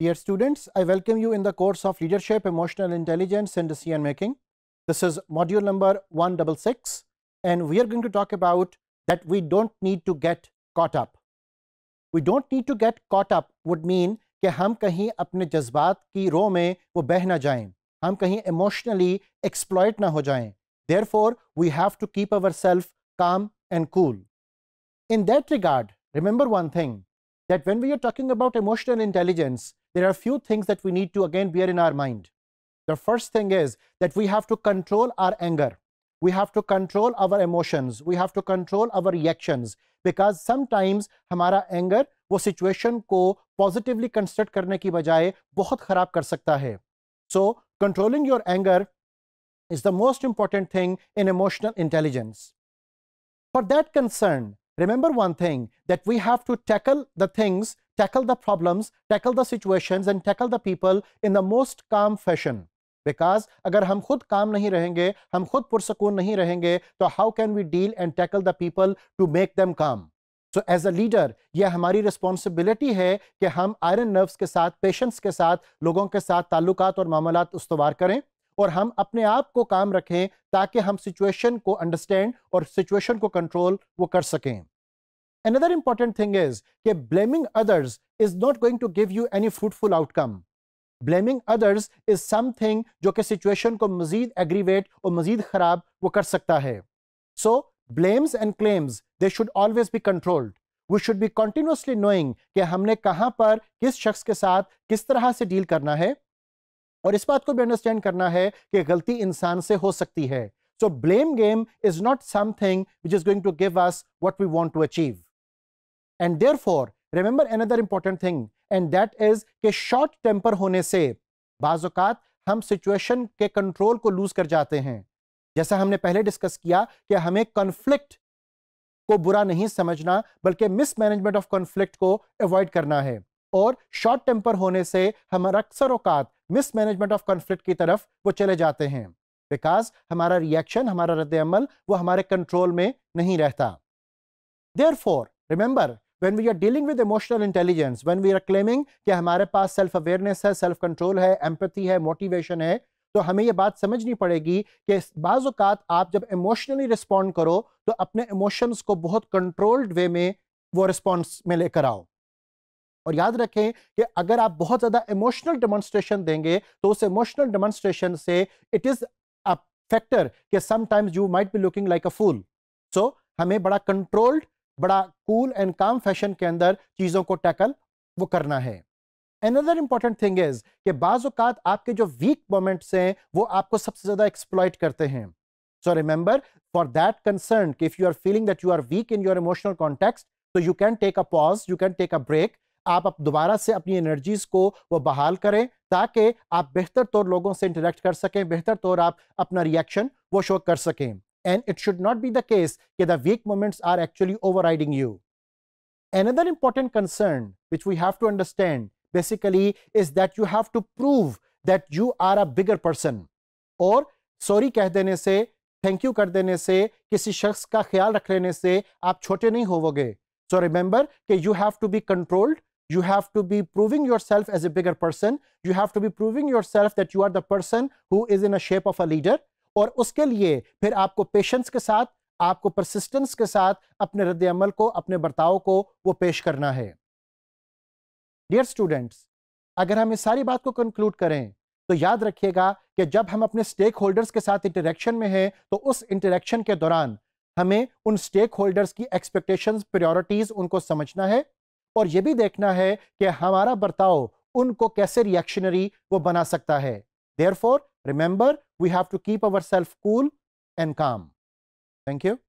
Dear students, I welcome you in the course of Leadership, Emotional Intelligence and Decision Making. This is module number 166 and we are going to talk about that we don't need to get caught up. We don't need to get caught up would mean कि हम कहीं अपने जज्बात की रो में वो बह ना जाएं हम कहीं इमोशनली एक्सप्लॉयट ना हो जाएं therefore we have to keep our self calm and cool in that regard remember one thing that when we are talking about emotional intelligence, there are a few things that we need to again bear in our mind. The first thing is that we have to control our anger. We have to control our emotions. We have to control our reactions because sometimes हमारा anger वो situation को positively construct करने की बजाय बहुत खराब कर सकता है. So controlling your anger is the most important thing in emotional intelligence. For that concern, remember one thing that we have to tackle the things, tackle the problems, tackle the situations and tackle the people in the most calm fashion. Because अगर हम खुद काम नहीं रहेंगे हम खुद पुरसकून नहीं रहेंगे तो how can we deal and tackle the people to make them काम सो एज अ लीडर यह हमारी रिस्पॉन्सिबिलिटी है कि हम आयरन नर्व्स के साथ पेशेंट्स के साथ लोगों के साथ ताल्लुकात और मामला उस्तवार करें और हम अपने आप को काम रखें ताकि हम सिचुएशन को अंडरस्टैंड और सिचुएशन को कंट्रोल वो कर सकें Another important thing is कि blaming others is not going to give you any fruitful outcome. Blaming others is something जो कि situation को मजीद aggravate और मजीद ख़राब वो कर सकता है. So blames and claims they should always be controlled. We should be continuously knowing कि हमने कहाँ पर किस शख्स के साथ किस तरह से डील करना है और इस बात को भी अंडरस्टैंड करना है कि गलती इंसान से हो सकती है so blame game is not something which is going to give us what we want to achieve And therefore remember another important thing and that is कि शॉर्ट टेम्पर होने से बाज़ात हम सिचुएशन के कंट्रोल को लूज कर जाते हैं। जैसा हमने पहले डिस्कस किया कि हमें कॉन्फ्लिक्ट को बुरा नहीं समझना, बल्कि मिसमैनेजमेंट ऑफ़ कॉन्फ्लिक्ट को अवॉइड करना है। और शॉर्ट टेम्पर होने से हमारा अक्सर औकात मिसमैनेजमेंट ऑफ़ कॉन्फ्लिक्ट की तरफ़ वो चले जाते हैं। बिकॉज़ हमारा रिएक्शन हमारा रद्द अमल वो हमारे कंट्रोल में नहीं रहता। Therefore remember when we are dealing with emotional intelligence, when we are claiming कि हमारे पास सेल्फ अवेयरनेस है सेल्फ कंट्रोल है एम्पथी है मोटिवेशन है तो हमें यह बात समझनी पड़ेगी कि बाज़ात आप जब इमोशनली रिस्पॉन्ड करो तो अपने इमोशंस को बहुत कंट्रोल्ड वे में वो रिस्पॉन्स में लेकर आओ। और याद रखें कि अगर आप बहुत ज़्यादा इमोशनल डेमोन्स्ट्रेशन देंगे तो उस इमोशनल डेमोन्स्ट्रेशन से इट इज़ अ फैक्टर कि sometimes you might be looking like a fool so हमें बड़ा कंट्रोल्ड बड़ा कूल एंड काम फ़ैशन के अंदर चीज़ों को टैकल वो करना है। अनदर इंपॉर्टेंट थिंग इज़ कि बाज़ात आपके जो वीक मोमेंट्स हैं, वो आपको सबसे ज़्यादा एक्सप्लॉइट करते हैं। So remember for that concern if you are feeling that you are weak in your emotional context तो you can take a pause you can take a break आप अब दोबारा से अपनी एनर्जीज को वो बहाल करें, ताकि आप बेहतर तौर लोगों से इंटरेक्ट कर सकें, बेहतर तौर आप अपना रिएक्शन वो शो कर सकें। And it should not be the case कि the weak moments are actually overriding you Another important concern which we have to understand basically is that you have to prove that you are a bigger person. और sorry कह देने से thank you कर देने से किसी शख्स का ख्याल रख लेने से आप छोटे नहीं होवोगे सो रिमेंबर कि you have to be controlled you have to be proving yourself as a bigger person you have to be proving yourself that you are the person who is in a shape of a leader और उसके लिए फिर आपको patience के साथ, आपको persistence के साथ अपने रद्द अमल को, अपने बर्ताव को वो पेश करना है। डियर स्टूडेंट्स अगर हम इस सारी बात को कंक्लूड करें तो याद रखिएगा कि जब हम अपने स्टेक होल्डर्स के साथ इंटरेक्शन में हैं तो उस इंटरेक्शन के दौरान हमें उन स्टेक होल्डर्स की एक्सपेक्टेशंस प्रायोरिटीज उनको समझना है और यह भी देखना है कि हमारा बर्ताव उनको कैसे रिएक्शनरी वो बना सकता है। There Remember, we have to keep ourselves cool and calm. Thank you.